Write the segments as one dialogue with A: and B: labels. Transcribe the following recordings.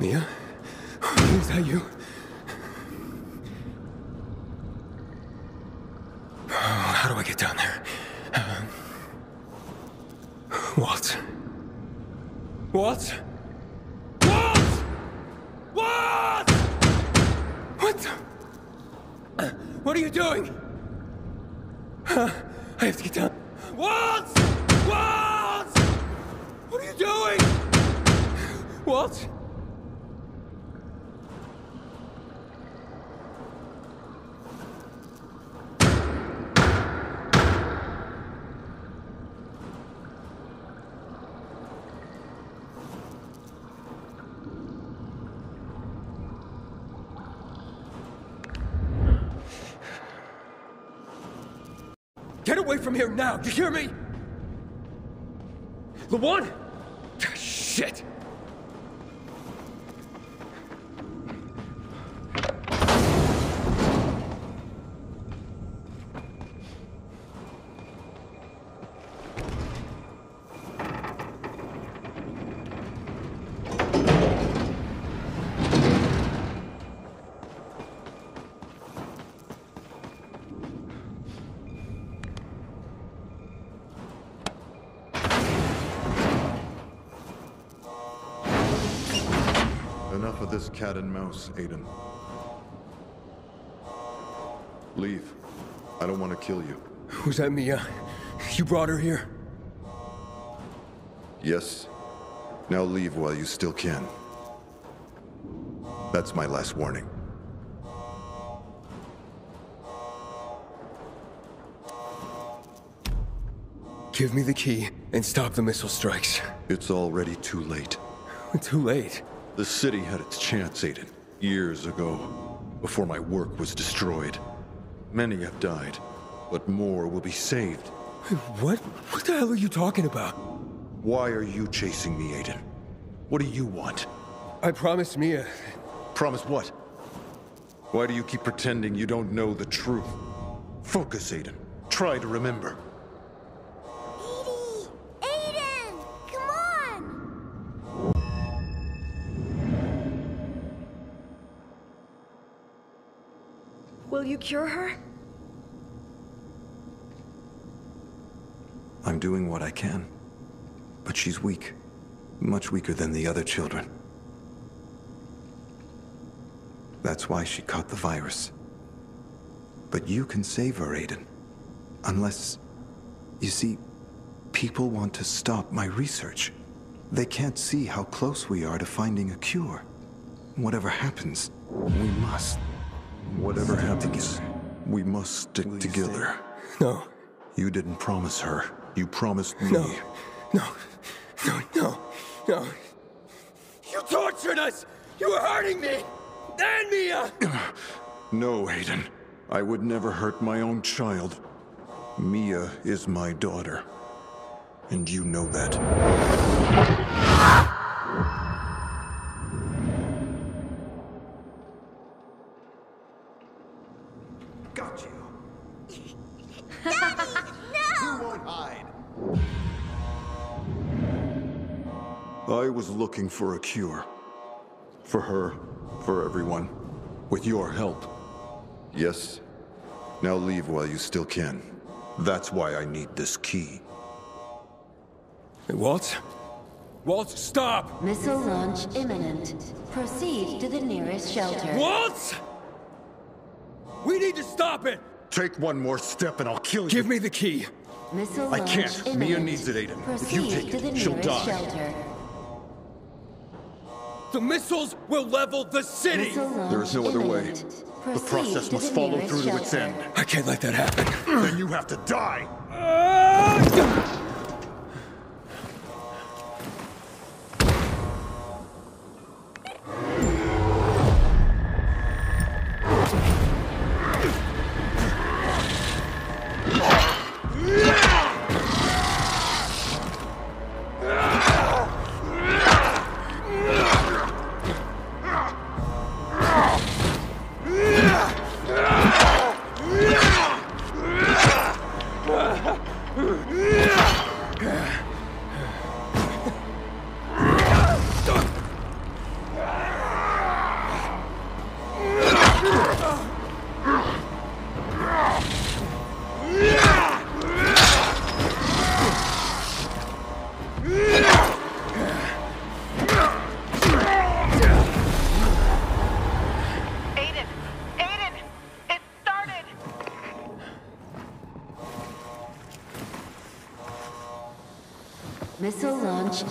A: Mia? Is that you? Oh, how do I get down there? Um, Waltz? Waltz? Waltz! Waltz! What the? What are you doing? Huh? I have to get down. Waltz! Waltz! What are you doing? Waltz? Get away from here now! You hear me? Lawan! Shit!
B: Of this cat and mouse, Aiden. Leave. I don't want to kill you.
A: Was that Mia? Uh, you brought her here?
B: Yes. Now leave while you still can. That's my last warning.
A: Give me the key and stop the missile strikes.
B: It's already too late.
A: Too late.
B: The city had its chance, Aiden. Years ago. Before my work was destroyed. Many have died, but more will be saved.
A: What? What the hell are you talking about?
B: Why are you chasing me, Aiden? What do you want?
A: I promised Mia.
B: Promise what? Why do you keep pretending you don't know the truth? Focus, Aiden. Try to remember.
C: Will you cure her?
D: I'm doing what I can. But she's weak. Much weaker than the other children. That's why she caught the virus. But you can save her, Aiden. Unless... You see, people want to stop my research. They can't see how close we are to finding a cure. Whatever happens, we must.
B: Whatever happens, we must stick
D: Will you
B: together.
A: No.
B: You didn't promise her. You promised me.
A: No. No. No, no. No. You tortured us! You were hurting me! And Mia!
B: No, Aiden. I would never hurt my own child. Mia is my daughter. And you know that. I was looking for a cure. For her, for everyone. With your help. Yes. Now leave while you still can. That's why I need this key.
A: Waltz? Waltz, stop!
E: Missile launch imminent. Proceed to the nearest shelter.
A: Waltz! We need to stop it!
B: Take one more step and I'll kill you.
A: Give me the key.
E: Missile
B: I
E: launch
B: can't. Mia
E: imminent.
B: needs it, Aiden. If
E: Proceed
B: you take
E: to
B: it,
E: the
B: she'll
E: nearest
B: die.
E: shelter.
A: The missiles will level the city!
B: There is no other way.
E: imminent.
B: The process must
E: the
B: follow
E: nearest
B: through to its end.
A: I can't let that happen.
B: Then you have to die!
A: Ah!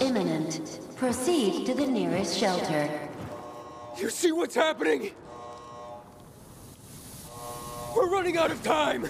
E: Imminent. Proceed to the nearest shelter.
A: You see what's happening? We're running out of time!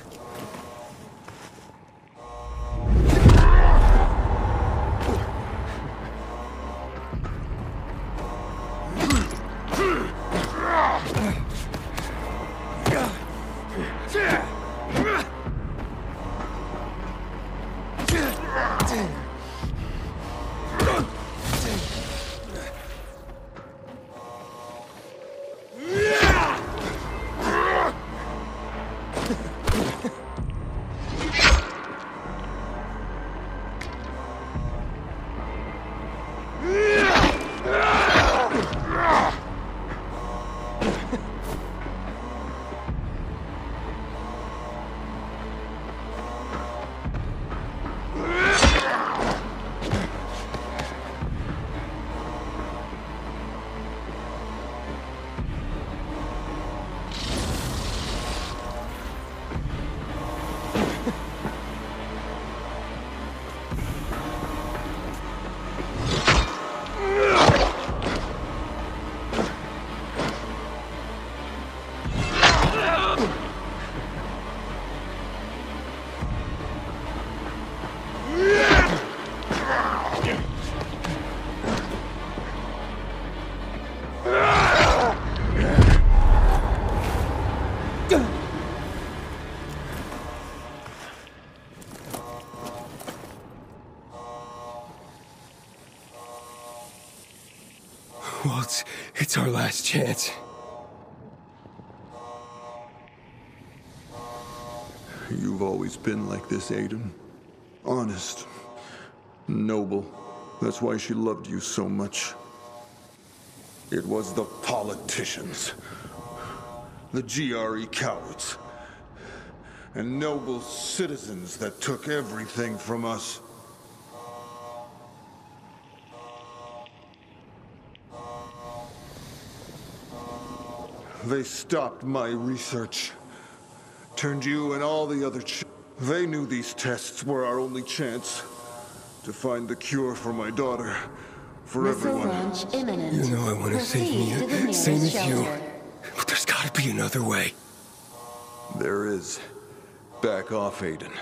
A: It's, our last chance.
B: You've always been like this, Aiden. Honest. Noble. That's why she loved you so much. It was the politicians. The GRE cowards. And noble citizens that took everything from us. They stopped my research. Turned you and all the other ch- They knew these tests were our only chance to find the cure for my daughter. For
E: Missile
B: everyone.
E: launch imminent.
A: You know I want to save
E: Proceed
A: Mia, same as you. But there's gotta be another way.
B: There is. Back off, Aiden.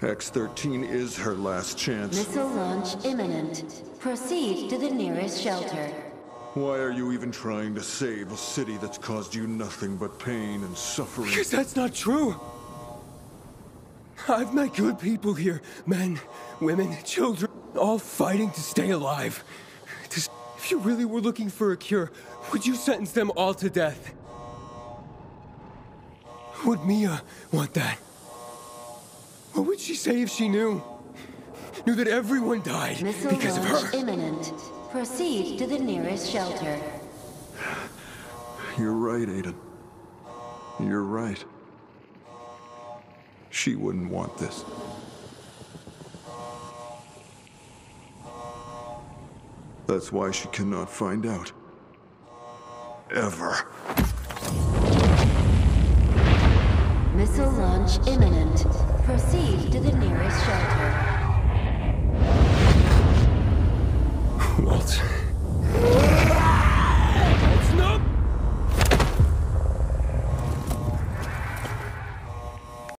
B: X-13 is her last chance.
E: Missile launch imminent. Proceed to the nearest shelter.
B: Why are you even trying to save a city that's caused you nothing but pain and suffering?
A: Because that's not true. I've met good people here. Men, women, children, all fighting to stay alive. If you really were looking for a cure, would you sentence them all to death? Would Mia want that? What would she say if she knew? Knew that everyone died
E: Missile
A: because of
E: launch
A: her.
E: imminent. Proceed to the nearest shelter.
B: You're right, Aiden. You're right. She wouldn't want this. That's why she cannot find out. Ever.
E: Missile launch imminent. Proceed to the nearest shelter.
A: Waltz,